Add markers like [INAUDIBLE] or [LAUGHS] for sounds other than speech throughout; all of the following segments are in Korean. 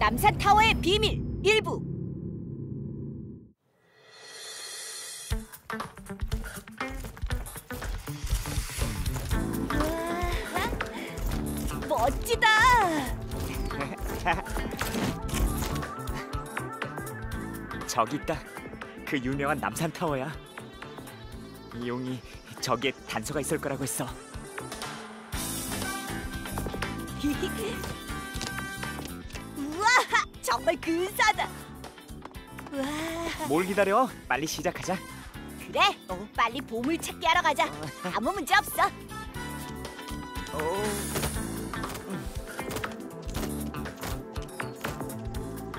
남산 타워의 비밀 일부. 우와, 멋지다. [LAUGHS] 저기 있다. 그 유명한 남산 타워야. 이용이 저기에 단서가 있을 거라고 했어. [LAUGHS] 정말 근사하다. 우와, 뭘 기다려? 빨리 시작하자. 그래, 어, 빨리 보물 찾기 하러 가자. 아무 문제 없어.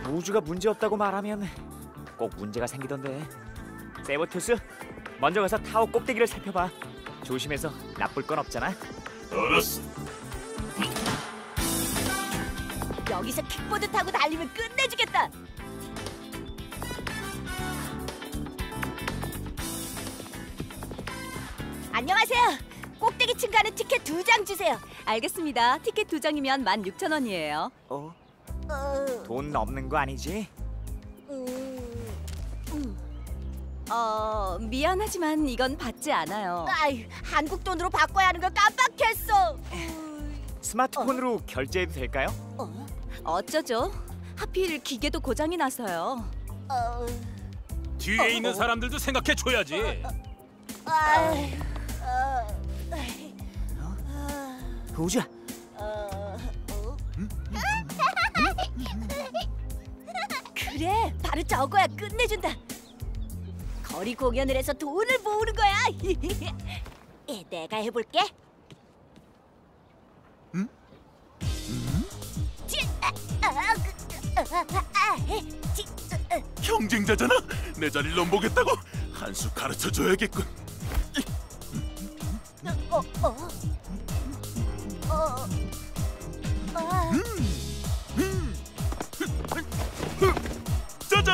우주가 문제 없다고 말하면 꼭 문제가 생기던데. 세버투스, 먼저 가서 타워 꼭대기를 살펴봐. 조심해서 나쁠 건 없잖아. 알았어. 여기서 킥보드 타고 달리면 끝내주겠다. 안녕하세요. 꼭대기층 가는 티켓 두 장 주세요. 알겠습니다. 티켓 두 장이면 16,000원이에요. 어? 어, 돈 없는 거 아니지? 음, 어, 미안하지만 이건 받지 않아요. 아이, 한국 돈으로 바꿔야 하는 걸 깜빡했어. 스마트폰으로 결제해도 될까요? 어, 어쩌죠? 하필 기계도 고장이 나서요. 어, 뒤에 있는 사람들도 생각해 줘야지. 어, 우주야, 어, 어. 그래, 바로 저거야. 끝내준다. 거리 공연을 해서 돈을 모으는 거야. [LAUGHS] 예, 내가 해볼게. 경쟁자잖아. 내 자리를 넘보겠다고 한 수 가르쳐 줘야겠군. 어, 어, 어, 아, 짜잔!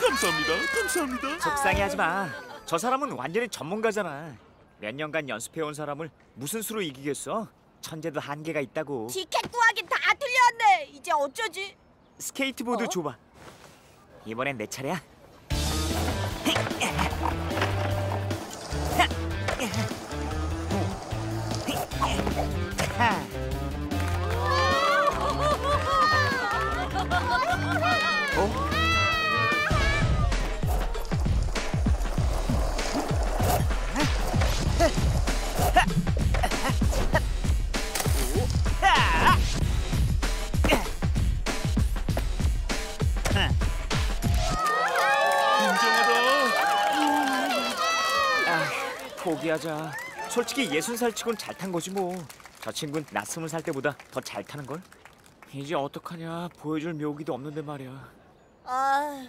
감사합니다. 감사합니다. 속상해하지 마. 저 사람은 완전히 전문가잖아. 몇 년간 연습해온 사람을 무슨 수로 이기겠어? 천재도 한계가 있다고. 티켓 구하긴 다 틀렸네. 이제 어쩌지? 스케이트보드 어? 줘봐. 이번엔 내 차례야. 포기하자. 솔직히 예순 살 치곤 잘 탄 거지 뭐. 저 친구는 나 스물 살 때보다 더 잘 타는 걸. 이제 어떡하냐. 보여줄 묘기도 없는데 말이야. 아,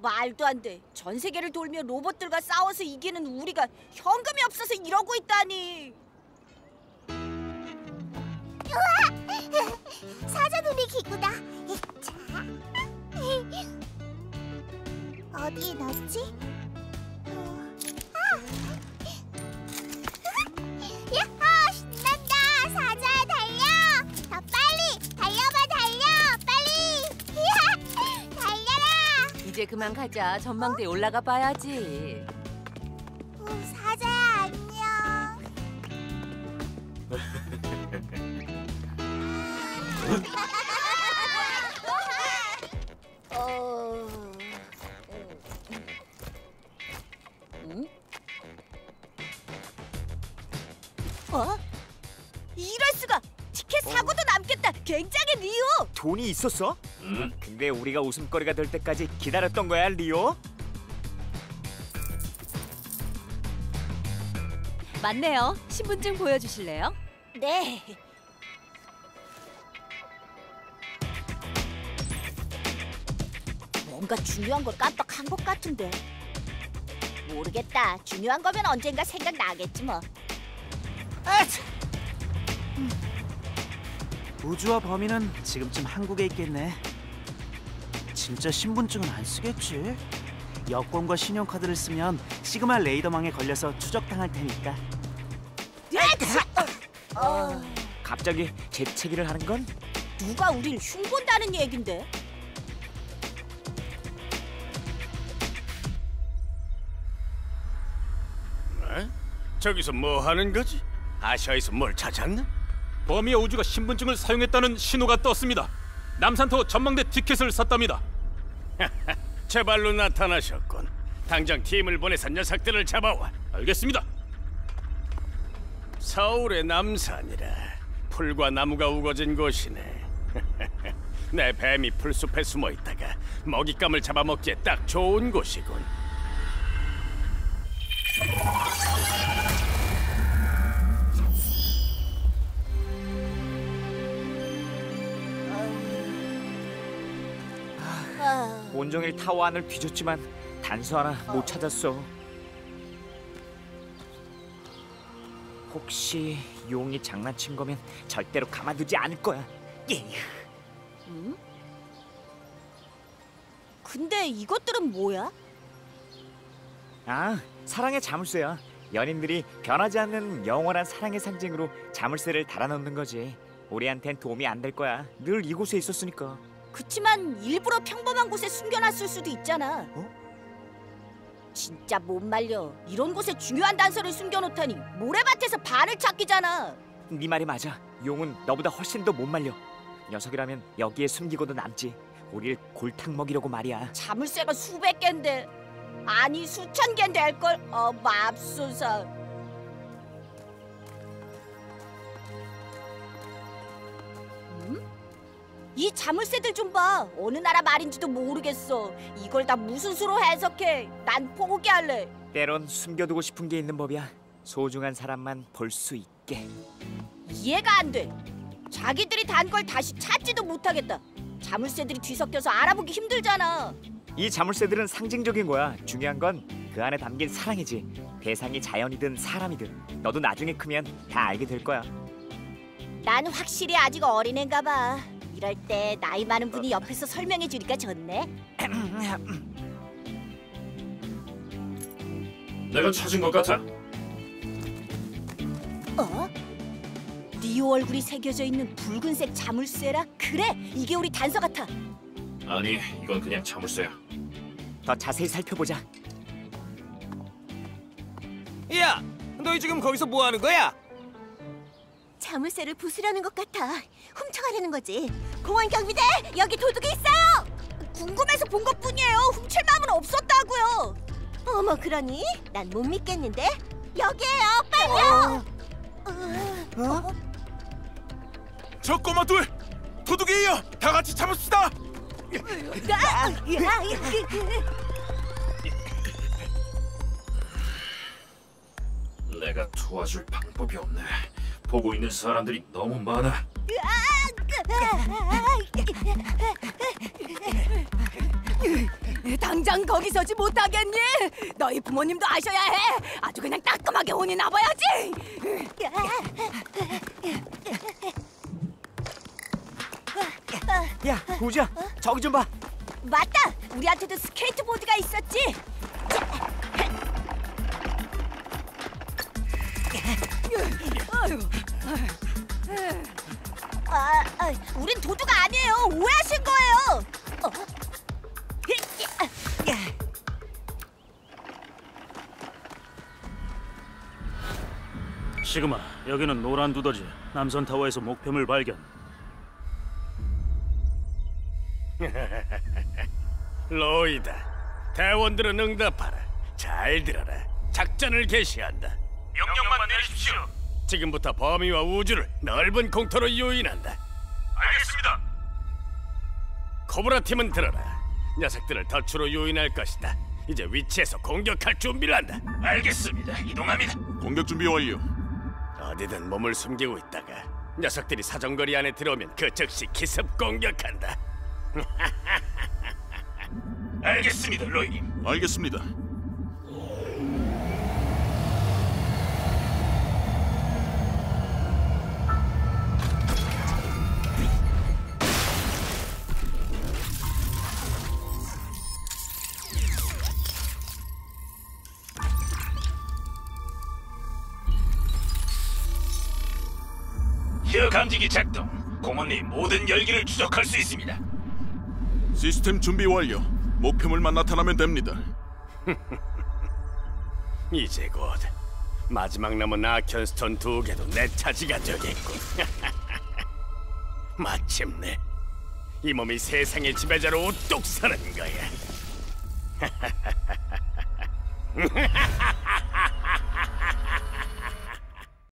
말도 안 돼. 전 세계를 돌며 로봇들과 싸워서 이기는 우리가 현금이 없어서 이러고 있다니. [LAUGHS] 사자놀이 기구다. 자, [LAUGHS] 어디에 넣지? 그만 가자. 전망대에 올라가 봐야지. 오, 사자야 안녕 어, 응? 어? 이럴 수가! 티켓 사고도 남겠다. 굉장히 리오. 돈이 있었어? 근데 우리가 웃음거리가 될 때까지 기다렸던 거야, 리오? 맞네요. 신분증 보여주실래요? 네. 뭔가 중요한 걸 깜빡한 것 같은데. 모르겠다. 중요한 거면 언젠가 생각나겠지 뭐. 우주와 범인은 지금쯤 한국에 있겠네. 진짜 신분증은 안 쓰겠지? 여권과 신용카드를 쓰면 시그마 레이더망에 걸려서 추적당할 테니까. 갑자기 재채기를 하는 건 누가 우릴 흉본다는 얘긴데? 어? 저기서 뭐 하는 거지? 아시아에서 뭘 찾았나? 버미의 우주가 신분증을 사용했다는 신호가 떴습니다. 남산타워 전망대 티켓을 샀답니다. [LAUGHS] 제발로 나타나셨군. 당장 팀을 보내서 녀석들을 잡아와. 알겠습니다. 서울의 남산이라 풀과 나무가 우거진 곳이네. [LAUGHS] 내 뱀이 풀숲에 숨어 있다가 먹잇감을 잡아먹기에 딱 좋은 곳이군. 온종일 타워 안을 뒤졌지만 단서 하나 못 찾았어. 혹시 용이 장난친 거면 절대로 가만두지 않을 거야. 예. 근데 이것들은 뭐야? 아, 사랑의 자물쇠야. 연인들이 변하지 않는 영원한 사랑의 상징으로 자물쇠를 달아놓는 거지. 우리한텐 도움이 안 될 거야. 늘 이곳에 있었으니까. 그치만 일부러 평범한 곳에 숨겨놨을 수도 있잖아. 진짜 못 말려. 이런 곳에 중요한 단서를 숨겨놓다니 모래밭에서 반을 찾기잖아. 네 말이 맞아. 용은 너보다 훨씬 더 못 말려. 녀석이라면 여기에 숨기고도 남지. 우릴 골탕 먹이려고 말이야. 자물쇠가 수백 개인데 아니 수천 개는 될걸. 어 맙소사. 이 자물쇠들 좀 봐. 어느 나라 말인지도 모르겠어. 이걸 다 무슨 수로 해석해? 난 포기할래. 때론 숨겨두고 싶은 게 있는 법이야. 소중한 사람만 볼 수 있게. 이해가 안 돼. 자기들이 단 걸 다시 찾지도 못하겠다. 자물쇠들이 뒤섞여서 알아보기 힘들잖아. 이 자물쇠들은 상징적인 거야. 중요한 건 그 안에 담긴 사랑이지. 대상이 자연이든 사람이든 너도 나중에 크면 다 알게 될 거야. 난 확실히 아직 어린애인가 봐. 이럴 때 나이 많은 분이 옆에서 설명해 주니까 좋네. [CLEARS THROAT] 내가 찾은 것 같아. 어? 리오 얼굴이 새겨져 있는 붉은색 자물쇠라? 그래, 이게 우리 단서 같아. 아니, 이건 그냥 자물쇠야. 더 자세히 살펴보자. 야, 너희 지금 거기서 뭐 하는 거야? 자물쇠를 부수려는 것 같아. 훔쳐가려는 거지. 공원 경비대 여기 도둑이 있어요. 궁금해서 본 것뿐이에요. 훔칠 마음은 없었다고요. 어머 그러니? 난 못 믿겠는데. 여기에요. 빨리요. 어? 저 꼬마들 도둑이에요. 다 같이 잡읍시다. 아, 내가 도와줄 방법이 없네. 보고 있는 사람들이 너무 많아. 당장 거기 서지 못하겠니? 너희 부모님도 아셔야 해. 아주 그냥 따끔하게 혼이 나봐야지. 야, 우주야, 저기 좀 봐. 맞다. 우리한테도 스케이트보드가 있었지. 아, 아, 우린 도둑 아니에요. 오해하신 거예요. 어? 시그마, 여기는 노란 두더지. 남선 타워에서 목표물 발견. [LAUGHS] 로이다. 대원들은 응답하라. 잘 들어라. 작전을 개시한다. 명령만 내리십시오. 지금부터 범위와 우주를 넓은 공터로 유인한다. 알겠습니다. 코브라 팀은 들어라. 녀석들을 덫으로 유인할 것이다. 이제 위치에서 공격할 준비를 한다. 알겠습니다. 이동합니다. 공격 준비 완료. 어디든 몸을 숨기고 있다가 녀석들이 사정거리 안에 들어오면 그 즉시 기습 공격한다. [LAUGHS] 알겠습니다, 로이님. 알겠습니다. 혀 감지기 작동. 공원 내 모든 열기를 추적할 수 있습니다. 시스템 준비 완료. 목표물만 나타나면 됩니다. [LAUGHS] 이제 곧 마지막 남은 아켄스톤 두 개도 내 차지가 되겠군. [LAUGHS] 마침내 이 몸이 세상의 지배자로 우뚝 서는 거야. [LAUGHS]